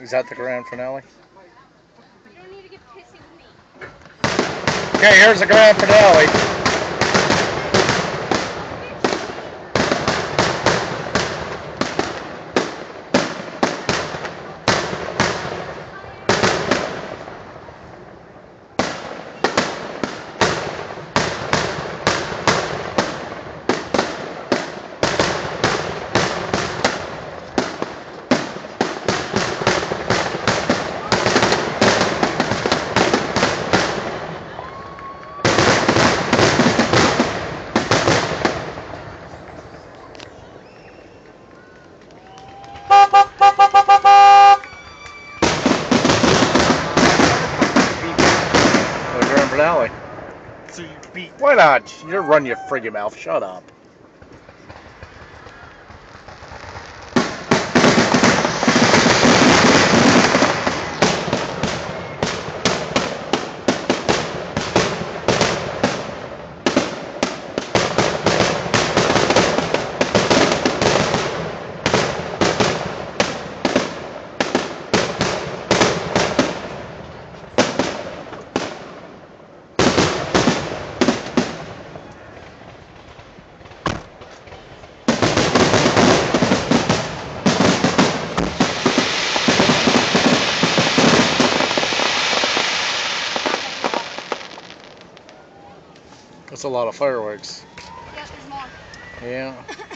Is that the grand finale? You don't need to get pissy with me. Okay, here's the grand finale. Grand finale. So you beat. Why not? You run your friggin' mouth. Shut up. That's a lot of fireworks. Yeah, there's more. Yeah.